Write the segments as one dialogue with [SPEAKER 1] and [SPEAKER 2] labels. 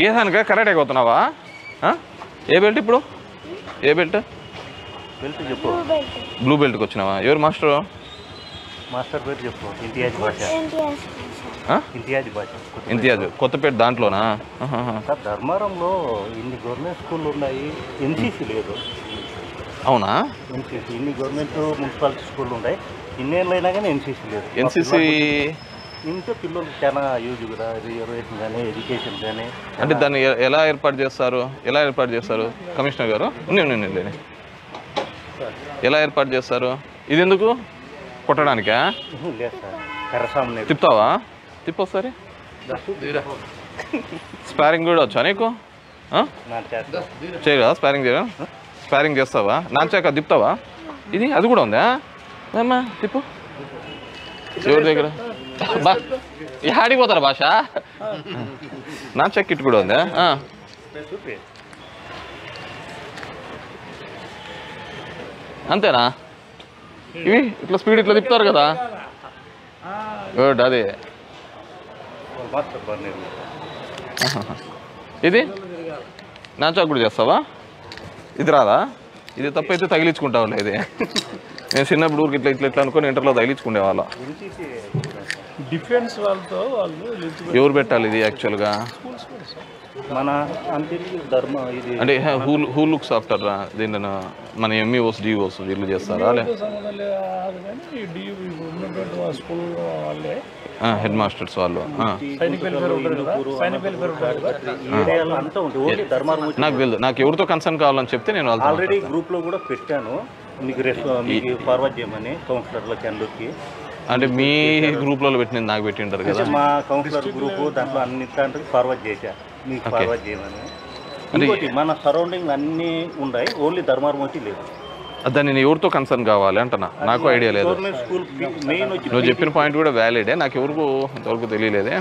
[SPEAKER 1] ఏ దానికా? Karate పోతున్నావా? ఆ? ఏ బెల్ట్ ఇప్పుడు? ఏ బెల్ట్?
[SPEAKER 2] వెళ్తూ చెప్పు.
[SPEAKER 1] బ్లూ బెల్ట్కి వచ్చినావా? ఎవరు మాస్టరు?
[SPEAKER 2] మాస్టర్ పేరు చెప్పు. ఇంతియాజ్ భాష? ఇంతియాజ్ భాష.
[SPEAKER 1] ఇంతియాజ్. కొత్తపేట దాంట్లోనా.
[SPEAKER 2] సార్ ధర్మారంలో ఇన్ని గవర్నమెంట్ స్కూళ్ళు ఉన్నాయి. ఎన్సీసీ లేదు.
[SPEAKER 1] అవునా?
[SPEAKER 2] ఎన్సీసీ. ఇన్ని గవర్నమెంట్ మున్సిపాలిటీ స్కూళ్ళు ఉన్నాయి. ఇన్నేళ్ళైనా కానీ ఎన్సీసీ లేదు.
[SPEAKER 1] ఎన్సీసీ
[SPEAKER 2] ఇంట్లో పిల్లలకి చాలా యూజ్ కూడా రిజర్వేషన్ కానీ ఎడ్యుకేషన్ కానీ
[SPEAKER 1] అంటే దాన్ని ఎలా ఏర్పాటు చేస్తారు? ఎలా ఏర్పాటు చేస్తారు? కమిషనర్ గారు? ఉండి, ఉండి. ఎలా ఏర్పాటు చేస్తారు? ఇది ఎందుకు? కొట్టడానికా? తిప్పుతావా? తిప్పొస్తారి స్పారింగ్ కూడా వచ్చా నీకు? చేయరా స్పారింగ్ చేయరా స్పారింగ్ చేస్తావా? నాంచాక తిప్పుతావా? ఇది అది కూడా ఉందా? అమ్మా తిప్పు. ఎవరి దగ్గర? బా ఈ ఆడికి పోతారా భాష? నాంచాక్ కూడా ఉందా అంతేనా? ఇవి ఇట్లా స్పీడ్ ఇట్లా తిప్పుతారు కదా? గుడ్ అదే.
[SPEAKER 2] ఇది? నా
[SPEAKER 1] ఆహాహా. ఇది కూడా చేస్తావా? ఇది రాదా? ఇది తప్పైతే తగిలించుకుంటావులే ఇది. నేను చిన్నప్పుడు ఊరికి ఇట్లా ఇట్లా ఇట్లా అనుకుని ఇంటర్లో తగిలించుకునే వాళ్ళ
[SPEAKER 3] డిఫెన్స్ వాళ్ళతో వాళ్ళు
[SPEAKER 1] ఎవరు పెట్టాలి ఇది యాక్చువల్గా
[SPEAKER 2] మన అంటే ధర్మ ఇది.
[SPEAKER 1] అంటే హూ హూ లుక్స్ ఆఫ్టర్ దీనిలో మన ఎంఈఓస్ డిఓస్ వీళ్ళు చేస్తారా?
[SPEAKER 3] మా స్కూల్ వాళ్ళే
[SPEAKER 1] హెడ్ మాస్టర్స్ వాళ్ళు. నాకు తెలియదు నాకు ఎవరితో కన్సర్న్ కావాలని చెప్తే నేను
[SPEAKER 2] ఆల్రెడీ గ్రూప్లో కూడా పెట్టాను. మీకు రెస్ మీకు ఫార్వర్డ్ చేయమని కౌన్సిలర్లకి అందరికి.
[SPEAKER 1] అంటే మీ గ్రూప్లలో పెట్టినది నాకు పెట్టింటారు కదా?
[SPEAKER 2] మా కౌన్సిలర్ గ్రూప్ దాంట్లో అన్ని ఫార్వర్డ్ చేశా. మీకు ఫార్వర్డ్ చేయమని. ఇంకోటి మన సరౌండింగ్ అన్ని ఉన్నాయి. ఓన్లీ ధర్మారం వచ్చి లేదు.
[SPEAKER 1] దాన్ని నేను ఎవరితో కన్సర్న్ కావాలి అంటున్నా? నాకు ఐడియా లేదు. నువ్వు చెప్పిన పాయింట్ కూడా వ్యాలిడే నాకు ఎవరికి ఇంతవరకు తెలియలేదే.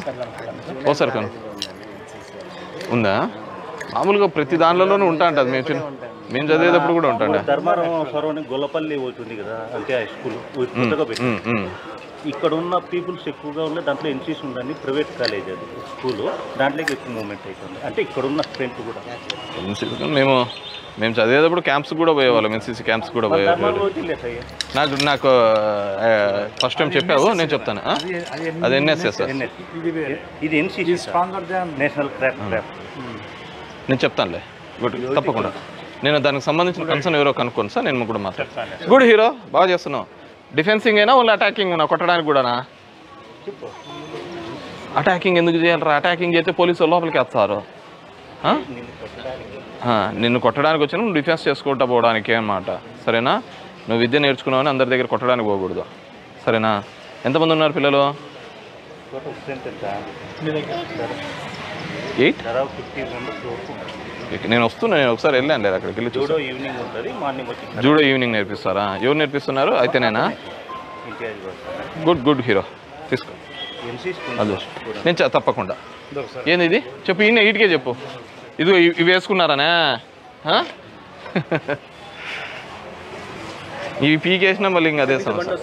[SPEAKER 1] ఓ సార్ కను. ఉందా? మామూలుగా ప్రతి దానిలోనూ ఉంటా అంటది మేము చిన్న మేము చదివేటప్పుడు కూడా ఉంటాండే
[SPEAKER 2] ధర్మారం సరౌండింగ్ గొల్లపల్లి ఉంది కదా అంటే ఆ స్కూల్ ఇక్కడ ఉన్న పీపుల్స్ ఎక్కువగా ఉండే దాంట్లో ఎన్సీసీ ఉందండి ప్రైవేట్ కాలేజ్ అది స్కూల్. దాంట్లోకి ఎక్కువ మూవ్మెంట్ అవుతుంది అంటే ఇక్కడ ఉన్న స్ట్రెంత్ కూడా.
[SPEAKER 1] NCC మేము మేము చదివేటప్పుడు క్యాంప్స్ కూడా పోయేవాళ్ళం ఎన్సీసీ క్యాంప్స్ కూడా పోయేవాళ్ళం. నాకు నాకు ఫస్ట్ టైం చెప్పావు నేను చెప్తాను? అది ఎన్ఎస్ఎస్
[SPEAKER 2] ఇది ఎన్సీసీ నేషనల్ క్రాఫ్ట్ క్రాఫ్ట్
[SPEAKER 1] నేను చెప్తానులే. గుడ్ తప్పకుండా. నేను దానికి సంబంధించిన కన్సర్న్ ఎవరో కనుక్కోను సార్ నేను కూడా మాట్లాడతాను. గుడ్ హీరో బాగా చేస్తున్నావు. డిఫెన్సింగ్ అయినా ఓన్లీ అటాకింగ్ ఉన్నా? కొట్టడానికి కూడానా? అటాకింగ్ ఎందుకు చేయాలరా? అటాకింగ్ చేస్తే పోలీసులు లోపలికి వస్తారు. నిన్ను కొట్టడానికి. వచ్చిన నువ్వు డిఫెన్స్ చేసుకుంటా పోవడానికి అనమాట సరేనా? నువ్వు విద్య నేర్చుకున్నావని అందరి దగ్గర కొట్టడానికి పోకూడదు. సరేనా? ఎంతమంది ఉన్నారు పిల్లలు? Eight
[SPEAKER 2] fifty.
[SPEAKER 1] నేను వస్తున్నా నేను ఒకసారి వెళ్ళాను లేదు అక్కడికి వెళ్ళి
[SPEAKER 2] జూడో ఈవినింగ్ ఉంటుంది మార్నింగ్ వచ్చి
[SPEAKER 1] జూడో ఈవినింగ్ నేర్పిస్తారా? ఎవరు నేర్పిస్తున్నారు? అయితేనేనా?
[SPEAKER 2] ఇంటియాజ్ వస్తారు
[SPEAKER 1] గుడ్ గుడ్ హీరో తీసుకో. అది నేను చే- తప్పకుండా. ఏంది ఇది? చెప్పు ఈయన ఇటుకే చెప్పు. ఇది ఇవి వేసుకున్నారానే? ఇవి పీకేసినా మళ్ళీ ఇంకా అదే సమస్య.